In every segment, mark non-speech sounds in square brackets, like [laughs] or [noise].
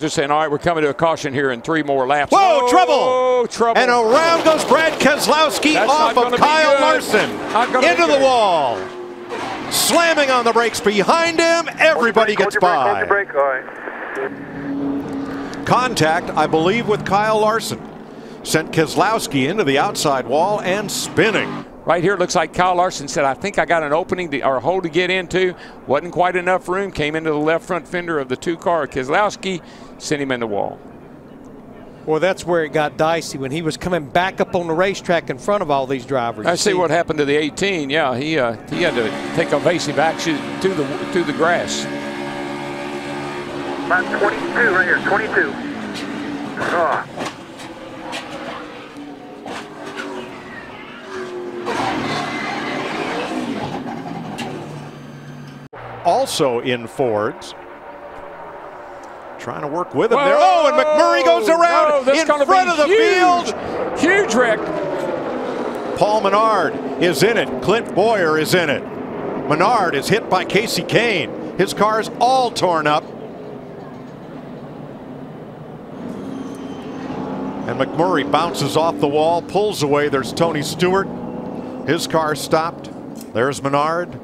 Just saying, all right, we're coming to a caution here in three more laps. Whoa, oh, trouble! trouble. And around goes Brad Keselowski That's off of Kyle. Larson Not gonna be into the wall. Slamming on the brakes behind him. Everybody Hold gets your brake, hold your by. brake, all right. Contact, I believe, with Kyle Larson. Sent Keselowski into the outside wall and spinning. Right here, it looks like Kyle Larson said, I think I got an opening to, or a hole to get into. Wasn't quite enough room. Came into the left front fender of the two car. Keselowski sent him in the wall. Well, that's where it got dicey when he was coming back up on the racetrack in front of all these drivers. I You see what happened to the 18. Yeah, he uh, he had to take evasive action to the to the grass. About 22 right here, 22. Oh, Also in Fords. Trying to work with him there. Oh, and McMurray goes around Whoa, in front of the huge. field. Huge wreck. Paul Menard is in it. Clint Bowyer is in it. Menard is hit by Kasey Kahne. His car's all torn up. And McMurray bounces off the wall, pulls away. There's Tony Stewart. His car stopped. There's Menard.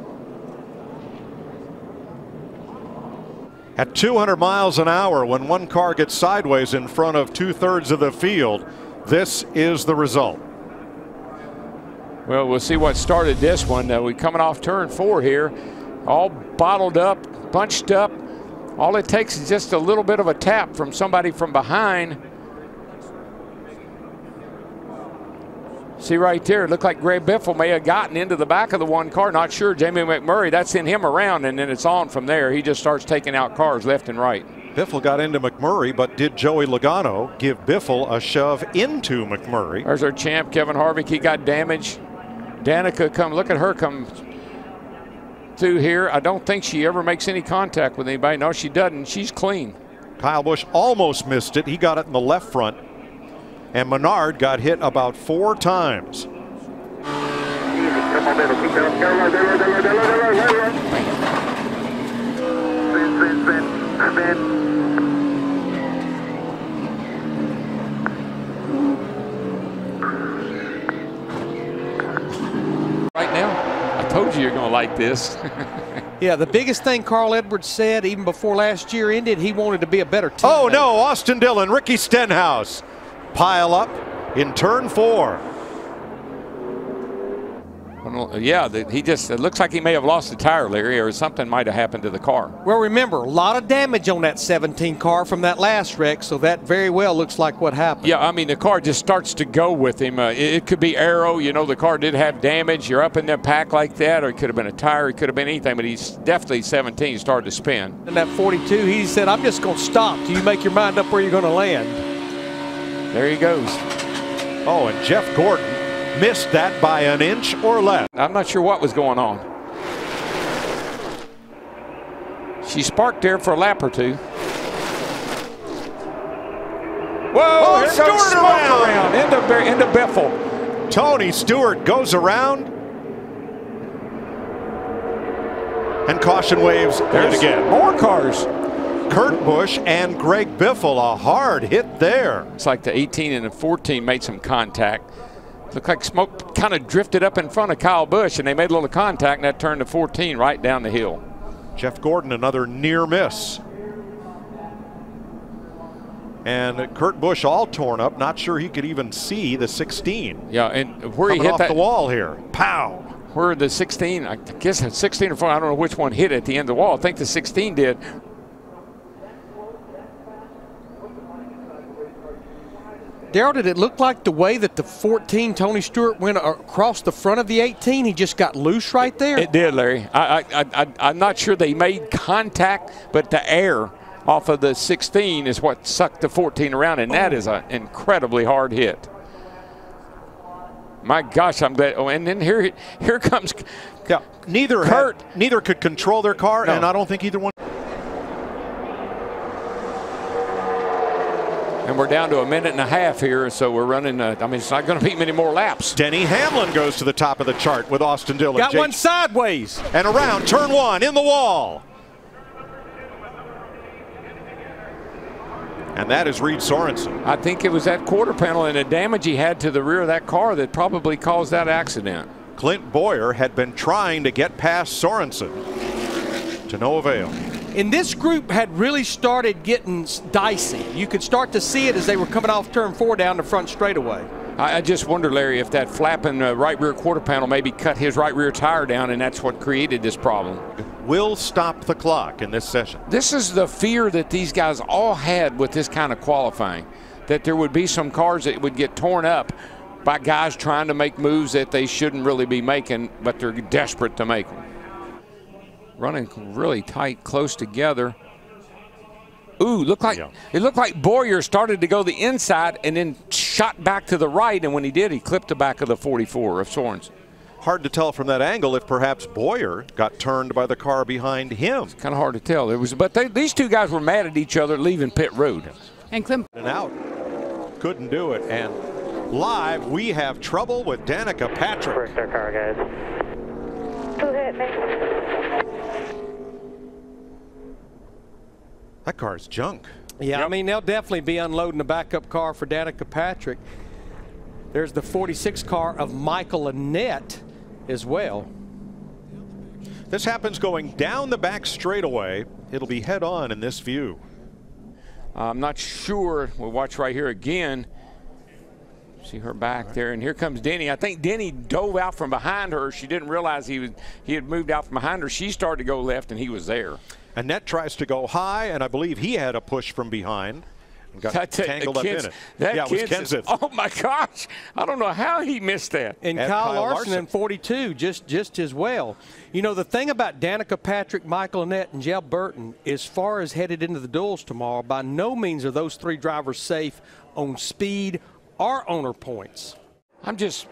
At 200 miles an hour, when one car gets sideways in front of two thirds of the field, this is the result. Well, we'll see what started this one. Uh, we're coming off turn four here, all bottled up, bunched up. All it takes is just a little bit of a tap from somebody from behind. See right there, it looked like Greg Biffle may have gotten into the back of the one car. Not sure. Jamie McMurray, that's sent him around, and then it's on from there. He just starts taking out cars left and right. Biffle got into McMurray, but did Joey Logano give Biffle a shove into McMurray? There's our champ, Kevin Harvick. He got damaged. Danica come, look at her come through here. I don't think she ever makes any contact with anybody. No, she doesn't. She's clean. Kyle Busch almost missed it. He got it in the left front. And Menard got hit about four times. Right now, I told you you're going to like this. [laughs] Yeah, the biggest thing Carl Edwards said even before last year ended, he wanted to be a better team. Oh no, Austin Dillon, Ricky Stenhouse pile up in turn four. Well, yeah, the, he just, it looks like he may have lost a tire, Larry, or something might have happened to the car. Well, remember, a lot of damage on that 17 car from that last wreck, so that very well looks like what happened. Yeah, I mean, the car just starts to go with him. Uh, it, it could be aero, you know, the car did have damage. You're up in the pack like that, or it could have been a tire, it could have been anything, but he's definitely 17 started to spin. In that 42, he said, I'm just going to stop till you make your mind up where you're going to land. There he goes. Oh, and Jeff Gordon missed that by an inch or less. I'm not sure what was going on. She sparked there for a lap or two. Whoa! Oh, here Stewart goes around. around into, into Biffle. Tony Stewart goes around. And caution waves There's again. more cars. Kurt Busch and Greg Biffle, a hard hit there. It's like the 18 and the 14 made some contact. Looked like smoke kind of drifted up in front of Kyle Busch, and they made a little contact, and that turned the 14 right down the hill. Jeff Gordon, another near miss. And Kurt Busch all torn up, not sure he could even see the 16. Yeah, and where he Coming hit off that, the wall here. Pow! where the 16, I guess 16 or 4, I don't know which one hit at the end of the wall. I think the 16 did. Daryl, did it look like the way that the 14 Tony Stewart went across the front of the 18? He just got loose right there? It did, Larry. I, I, I, I'm not sure they made contact, but the air off of the 16 is what sucked the 14 around, and that is an incredibly hard hit. My gosh, I'm glad. Oh, and then here, here comes Yeah, neither Kurt. had, neither could control their car, No. and I don't think either one. And we're down to a minute and a half here, so we're running. Uh, I mean, it's not going to be many more laps. Denny Hamlin goes to the top of the chart with Austin Dillon. got Jake- one sideways. and around turn one in the wall. and that is Reed Sorenson. I think it was that quarter panel and the damage he had to the rear of that car that probably caused that accident. Clint Bowyer had been trying to get past Sorenson to no avail. And this group had really started getting dicey. You could start to see it as they were coming off turn four down the front straightaway. I, I just wonder, Larry, if that flapping uh, right rear quarter panel maybe cut his right rear tire down, and that's what created this problem. Will stop the clock in this session. This is the fear that these guys all had with this kind of qualifying, that there would be some cars that would get torn up by guys trying to make moves that they shouldn't really be making, but they're desperate to make them. Running really tight, close together. Ooh, looked like Yeah. it looked like Bowyer started to go the inside and then shot back to the right, and when he did, he clipped the back of the 44 of Sorenson. Hard to tell from that angle if perhaps Bowyer got turned by the car behind him. Kind of hard to tell. It was, but they, these two guys were mad at each other leaving pit road. And Clint And out. Couldn't do it. And live, we have trouble with Danica Patrick. First our car, guys. Who hit me? That car's junk. Yeah, I mean, they'll definitely be unloading the backup car for Danica Patrick. There's the 46 car of Michael Annett as well. This happens going down the back straightaway. It'll be head on in this view. I'm not sure. We'll watch right here again. See her back there, and here comes Denny. I think Denny dove out from behind her. She didn't realize he was he had moved out from behind her. She started to go left, and he was there. Annett tries to go high, and I believe he had a push from behind got That, uh, tangled up in it. That yeah, it was Kenseth. [laughs] Oh my gosh! I don't know how he missed that. And And Kyle, Kyle Larson, Larson. in 42, just just as well. You know, the thing about Danica Patrick, Michael Annett, and Jeb Burton, as far as headed into the duels tomorrow, by no means are those three drivers safe on speed or owner points. I'm just,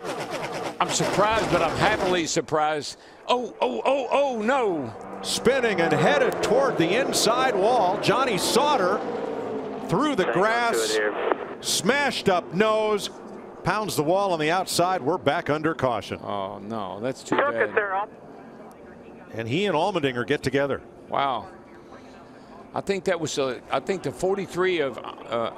I'm surprised, but I'm happily surprised. Oh, oh, oh, oh no! Spinning and headed toward the inside wall. Johnny Sauter through the Hang on to it grass, smashed up nose, pounds the wall on the outside. We're back under caution. Oh no, that's too Circus bad. there. And he and Allmendinger get together. Wow. I think that was, uh, I think the 43 of uh,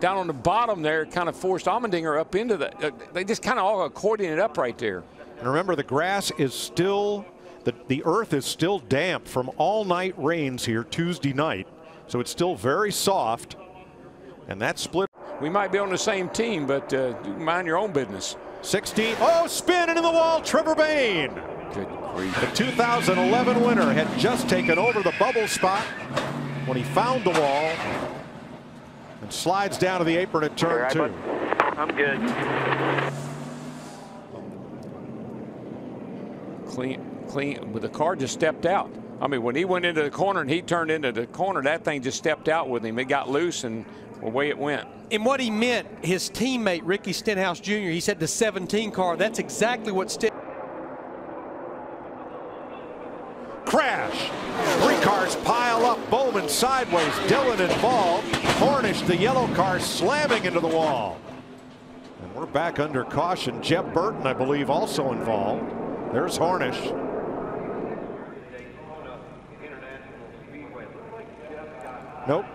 down on the bottom there kind of forced Allmendinger up into the, uh, they just kind of all accordioning it up right there. And remember, the grass is still, the, the earth is still damp from all night rains here Tuesday night. So it's still very soft. And that split We might be on the same team, but uh, mind your own business. 16. Oh, spin into the wall. Trevor Bayne. Good grief. The 2011 winner had just taken over the bubble spot when he found the wall and slides down to the apron at turn All two. bud. I'm good. Clean, clean, but the car just stepped out. I mean, when he went into the corner and he turned into the corner, that thing just stepped out with him. It got loose and away it went. And what he meant, his teammate Ricky Stenhouse Jr., he said the 17 car, that's exactly what Sten. Crash. Three cars pile up. Bowman sideways. Dillon involved. Hornish, the yellow car, slamming into the wall. And we're back under caution. Jeb Burton, I believe, also involved. There's Hornish. Nope.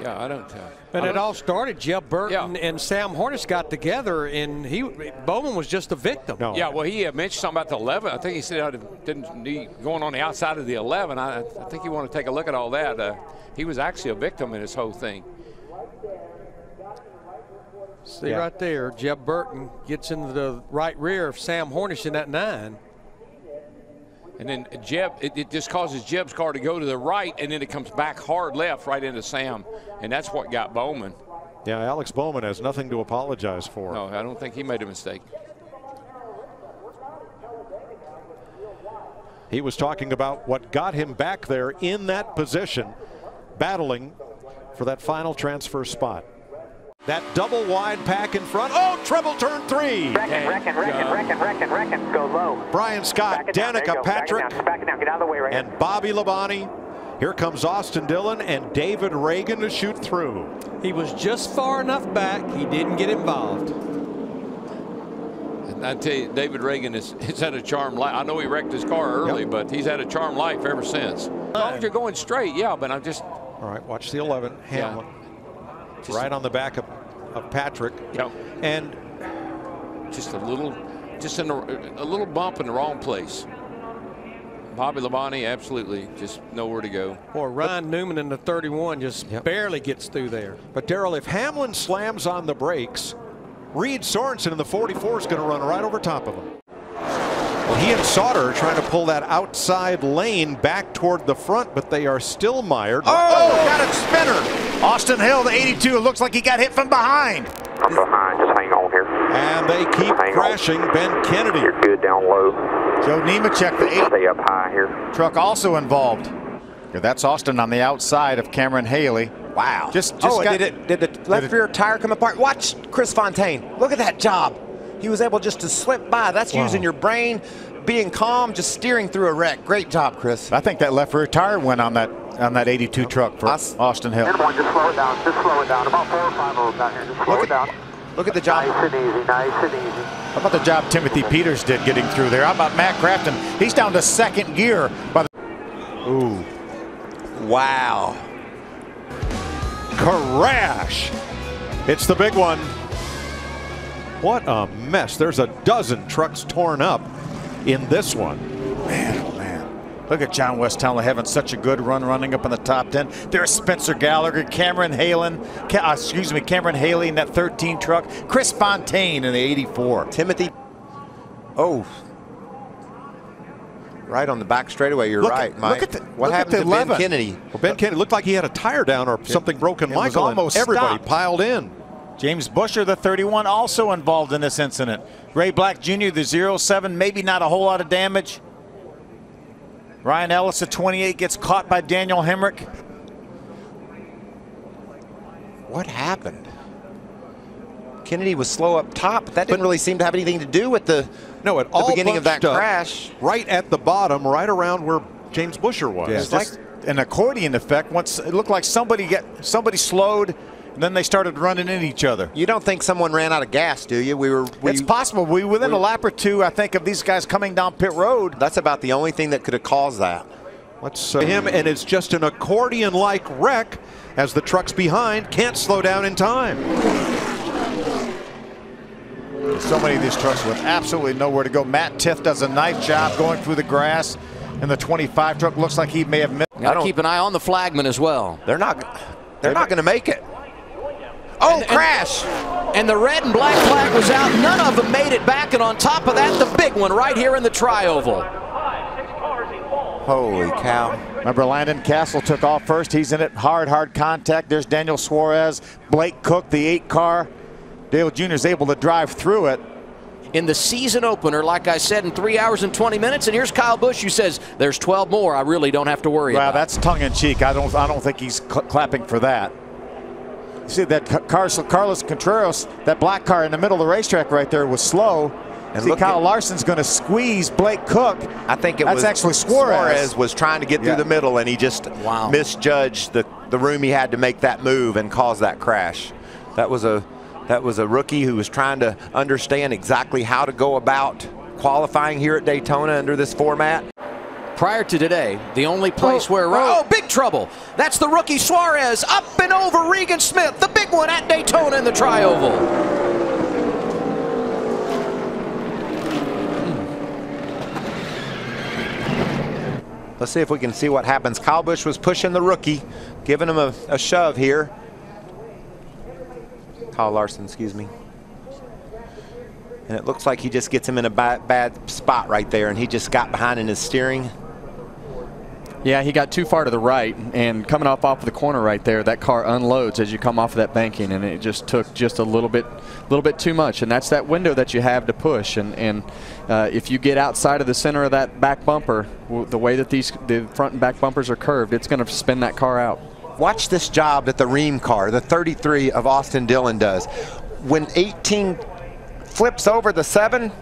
Yeah, I don't. Uh, But it all started. Jeff Burton Yeah. and Sam Hornish got together, and he Bowman was just a victim. No. Yeah, well, he uh, mentioned something about the 11. I think he said I didn't need going on the outside of the 11. I, I think you want to take a look at all that. Uh, he was actually a victim in this whole thing. See Yeah. right there, Jeb Burton gets into the right rear of Sam Hornish in that nine. And then Jeb, it, it just causes Jeb's car to go to the right, and then it comes back hard left right into Sam, and that's what got Bowman. Yeah, Alex Bowman has nothing to apologize for. No, I don't think he made a mistake. He was talking about what got him back there in that position, battling for that final transfer spot. That double wide pack in front. Oh, treble turn three. Reckon, reckon, reckon, reckon, reckon, reckon. Go low. Brian Scott, Back it down. There you Danica go. Back it Patrick, down. Back it down. Get out of the way right and Bobby Labonte. Here comes Austin Dillon and David Ragan to shoot through. He was just far enough back. He didn't get involved. I tell you, David Ragan has, [laughs] has had a charmed life. I know he wrecked his car early, Yep. but he's had a charmed life ever since. As long as you're going straight, yeah, but I'm just, All right, watch the 11. Hamlin. Just- Right on the back of, of Patrick. Yep. And Just a little, just in a, a little bump in the wrong place. Bobby Labonte, absolutely, just nowhere to go. Boy, Ryan Newman in the 31 just Yep. barely gets through there. But Daryl, if Hamlin slams on the brakes, Reed Sorenson in the 44 is going to run right over top of him. Well, he and Sauter are trying to pull that outside lane back toward the front, but they are still mired. Oh, oh got a spinner. Austin Hill, the 82. It looks like he got hit from behind. I'm behind. Just hang on here. And they keep Hang on. crashing Ben Kennedy. You're good down low. Joe Nemechek, the 8 Stay up high here. truck, also involved. Yeah, that's Austin on the outside of Cameron Hayley. Wow. Just- just oh, got- did it? Did the left it- rear tire come apart? Watch Chris Fontaine. Look at that job. He was able just to slip by. That's using your brain, being calm, just steering through a wreck. Great job, Chris. I think that left rear tire went on that on that 82 truck for Us- Austin Hill. Airborne, just slow it down. Just slow it down. About four or five of them down here. Just slow Look it down. at, look at the job. Nice and easy. Nice and easy. How about the job Timothy Peters did getting through there? How about Matt Crafton? He's down to second gear by the. Ooh. Wow. Crash! It's the big one. What a mess. There's a dozen trucks torn up in this one. Man, man. Look at John Wes Townley having such a good run running up in the top 10. There's Spencer Gallagher, Cameron Halen, Ca- uh, excuse me, Cameron Hayley in that 13 truck, Chris Fontaine in the 84. Timothy. Oh. Right on the back straightaway. You're Look at- right, look Mike. at the- what look at happened the to 11. Ben Kennedy? Well, Ben Kennedy looked like he had a tire down or something broken. it Michael and almost everybody stopped. piled in. James Buescher, the 31, also involved in this incident. Ray Black Jr., the 07, maybe not a whole lot of damage. Ryan Ellis, the 28, gets caught by Daniel Hemric. What happened? Kennedy was slow up top, but that didn't really seem to have anything to do with the, No, it the all beginning of that up crash. Right at the bottom, right around where James Buescher was. It's like an accordion effect. Once it looked like somebody get somebody slowed, and then they started running in each other. You don't think someone ran out of gas, do you? We were. We, it's possible. We within we- a lap or two, I think, of these guys coming down pit road. That's about the only thing that could have caused that. Let's uh, him, and it's just an accordion-like wreck as the trucks behind can't slow down in time. So many of these trucks with absolutely nowhere to go. Matt Tifft does a nice job going through the grass, and the 25 truck looks like he may have missed. I Got to keep an eye on the flagman as well. They're not. They're not going to make it. Oh, And- and- crash! And the red and black flag was out. None of them made it back. And on top of that, the big one right here in the tri-oval. Holy cow! Remember, Landon Cassill took off first. He's in it. Hard, hard contact. There's Daniel Suarez. Blake Koch, the eight car. Dale Jr. is able to drive through it. In the season opener, like I said, in three hours and 20 minutes. And here's Kyle Busch who says, there's 12 more. I really don't have to worry Well, about. that's tongue in cheek. I don't. I don't think he's cl- clapping for that. You see that Ca- Carlos, Carlos Contreras, that black car in the middle of the racetrack right there was slow. And see, look Kyle at- Larson's going to squeeze Blake Koch. I think it That's was actually Suarez. was trying to get through Yeah. the middle, and he just Wow. misjudged the the room he had to make that move and cause that crash. That was a that was a rookie who was trying to understand exactly how to go about qualifying here at Daytona under this format. Prior to today, the only place oh, where oh. oh, big trouble. That's the rookie Suarez up and over Regan Smith, the big one at Daytona in the tri-oval. Hmm. Let's see if we can see what happens. Kyle Busch was pushing the rookie, giving him a, a shove here. Kyle Larson, excuse me. And it looks like he just gets him in a bad, bad spot right there, and he just got behind in his steering. Yeah, he got too far to the right, and coming off off of the corner right there, that car unloads as you come off of that banking, and it just took just a little bit, little bit too much. And that's that window that you have to push. And and uh, if you get outside of the center of that back bumper, the way that these the front and back bumpers are curved, it's going to spin that car out. Watch this job that the Rheem car, the 33 of Austin Dillon does. When 18 flips over the 7,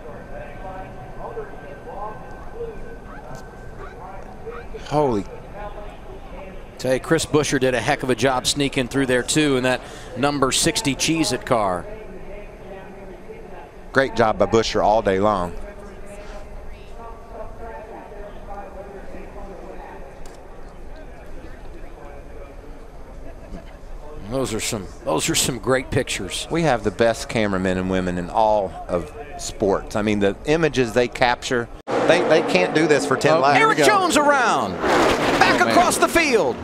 holy Tell you, Chris Buescher did a heck of a job sneaking through there too in that number 60 Cheez-It car. great job by Busher all day long. Those are some those are some great pictures. We have the best cameramen and women in all of sports. I mean, the images they capture, they, they can't do this for 10 oh, laps. Erik Jones around. Back oh, across the field.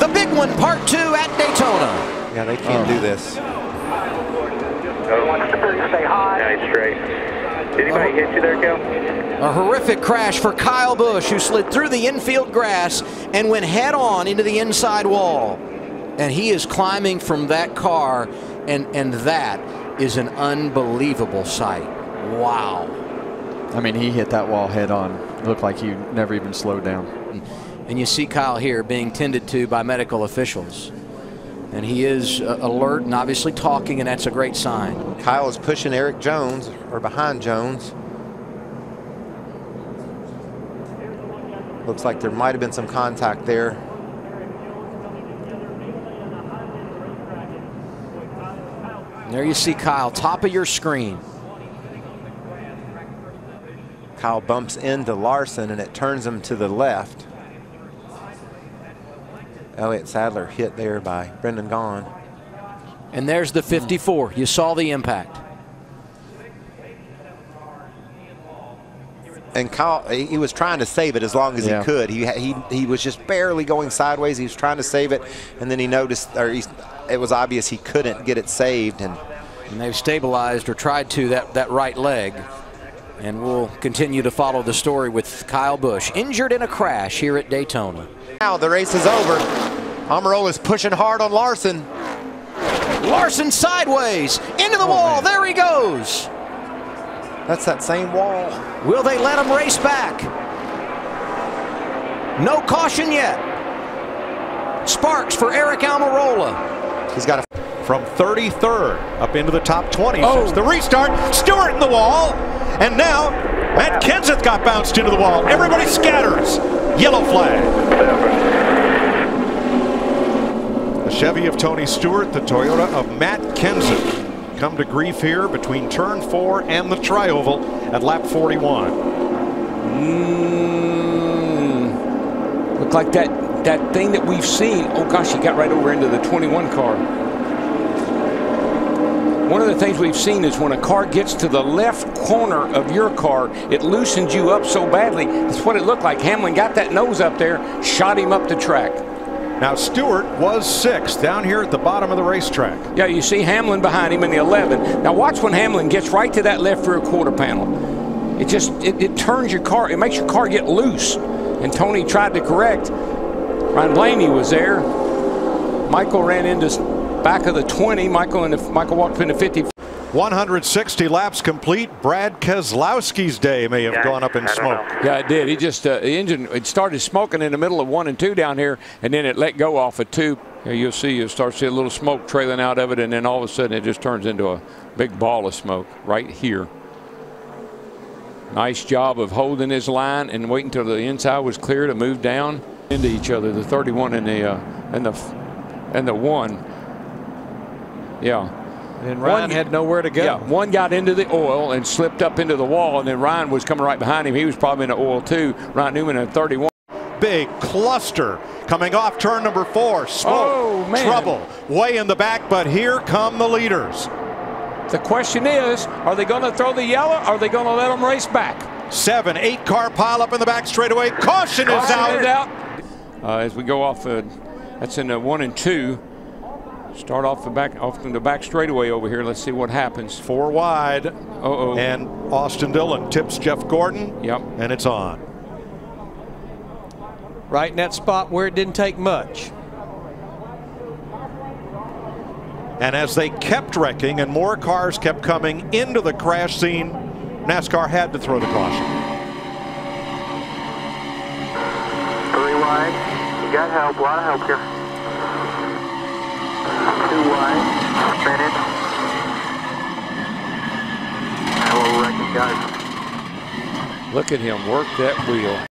The big one, part two at Daytona. Yeah, they can't oh. do this. Stay high. Nice straight. Did anybody hit you there, Kel? A horrific crash for Kyle Busch, who slid through the infield grass and went head on into the inside wall. And he is climbing from that car, and, and that is an unbelievable sight. Wow. I mean, he hit that wall head on. It looked like he never even slowed down. And you see Kyle here being tended to by medical officials. And he is uh, alert and obviously talking, and that's a great sign. Kyle is pushing Erik Jones, or behind Jones. Looks like there might have been some contact there. There you see Kyle, top of your screen. Kyle bumps into Larson and it turns him to the left. Elliott Sadler hit there by Brendan Gaughan. And there's the 54. You saw the impact. And Kyle, he was trying to save it as long as yeah. he could. He, he he was just barely going sideways. He was trying to save it, and then he noticed, or he, it was obvious he couldn't get it saved. And, and they've stabilized or tried to that that right leg. And we'll continue to follow the story with Kyle Busch, injured in a crash here at Daytona. Now the race is over. Almirola is pushing hard on Larson. Larson sideways, into the oh, wall, man. there he goes. That's that same wall. Will they let him race back? No caution yet. Sparks for Aric Almirola. He's got a from 33rd up into the top 20 oh. since the restart. Stewart in the wall, and now Matt Kenseth got bounced into the wall. Everybody scatters. Yellow flag. The Chevy of Tony Stewart, the Toyota of Matt Kenseth come to grief here between turn four and the trioval at lap 41. Mm, look like that that thing that we've seen. Oh gosh, he got right over into the 21 car. One of the things we've seen is when a car gets to the left corner of your car, it loosens you up so badly. That's what it looked like. Hamlin got that nose up there, shot him up the track. Now Stewart was sixth down here at the bottom of the racetrack. Yeah, you see Hamlin behind him in the 11. Now watch when Hamlin gets right to that left rear quarter panel. It just it, it turns your car. It makes your car get loose. And Tony tried to correct. Ryan Blaney was there. Michael ran into back of the 20. Michael and Michael walked into 50. 160 laps complete. Brad Keselowski's day may have yeah, gone up in smoke. Yeah, it did. He just, uh, the engine, it started smoking in the middle of one and two down here, and then it let go off of two. You'll see, you'll start to see a little smoke trailing out of it, and then all of a sudden it just turns into a big ball of smoke right here. Nice job of holding his line and waiting until the inside was clear to move down into each other. The 31 and the uh, and the and the one. Yeah, and Ryan one, had nowhere to go. Yeah, one got into the oil and slipped up into the wall, and then Ryan was coming right behind him. He was probably in the oil too. Ryan Newman at 31. Big cluster coming off turn number four. Smoke, oh, trouble, way in the back, but here come the leaders. The question is, are they going to throw the yellow? Or are they going to let them race back? Seven, eight car pile up in the back straightaway. Caution, Caution is out. Is out. Uh, as we go off, uh, that's in the one and two. Start off the back off the back straightaway over here. Let's see what happens. Four wide. Uh oh. And Austin Dillon tips Jeff Gordon. Yep. And it's on. Right in that spot where it didn't take much. And as they kept wrecking and more cars kept coming into the crash scene, NASCAR had to throw the caution. Three wide. You got help. A lot of help here two wide, spinning. Hello, wrecking guys. Look at him work that wheel.